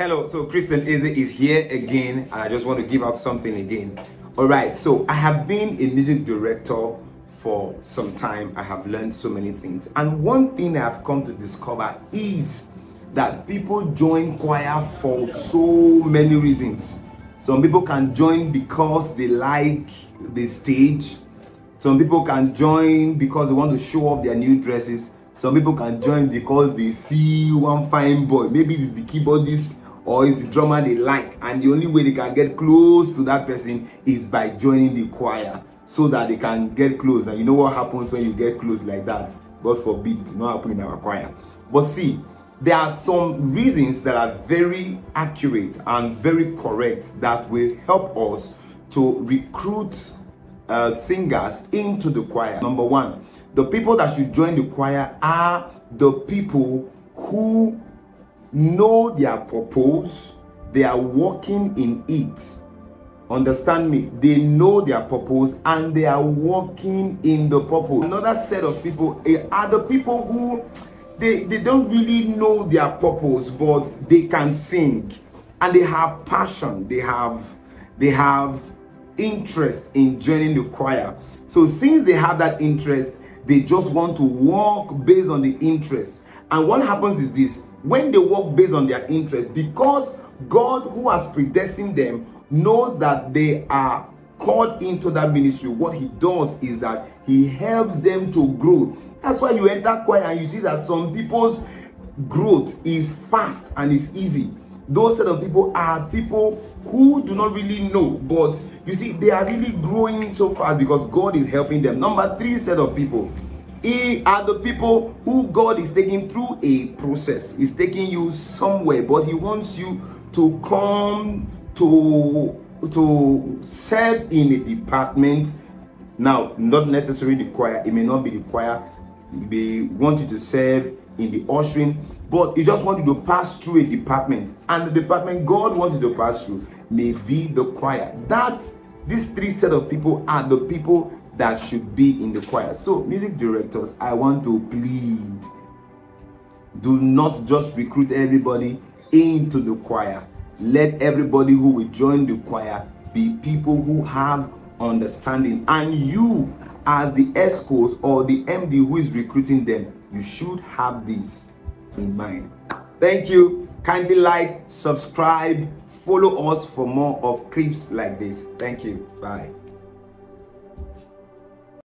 Hello, so Christian Eze is here again, and I just want to give out something again. All right, so I have been a music director for some time. I have learned so many things, and one thing I've come to discover is that people join choir for so many reasons. Some people can join because they like the stage. Some people can join because they want to show off their new dresses. Some people can join because they see one fine boy. Maybe it's the keyboardist or is the drummer they like. And the only way they can get close to that person is by joining the choir so that they can get close. And you know what happens when you get close like that? God forbid it will not happen in our choir. But see, there are some reasons that are very accurate and very correct that will help us to recruit uh, singers into the choir. Number one, the people that should join the choir are the people who know their purpose, they are working in it. Understand me? They know their purpose and they are working in the purpose. Another set of people eh, are the people who they, they don't really know their purpose, but they can sing and they have passion, they have they have interest in joining the choir. So since they have that interest, they just want to walk based on the interest. And what happens is this when they walk based on their interest, because God who has predestined them know that they are called into that ministry, what he does is that he helps them to grow. That's why you enter choir and you see that some people's growth is fast and is easy. Those set of people are people who do not really know, but you see, they are really growing so fast because God is helping them. Number three set of people he are the people who God is taking through a process. He's taking you somewhere, but He wants you to come to to serve in a department. Now, not necessarily the choir. It may not be the choir. They want you to serve in the ushering, but He just wants you to pass through a department, and the department God wants you to pass through may be the choir. That these three set of people are the people that should be in the choir. So, music directors, I want to plead do not just recruit everybody into the choir. Let everybody who will join the choir be people who have understanding. And you, as the escorts or the MD who is recruiting them, you should have this in mind. Thank you. Kindly like, subscribe, follow us for more of clips like this. Thank you. Bye.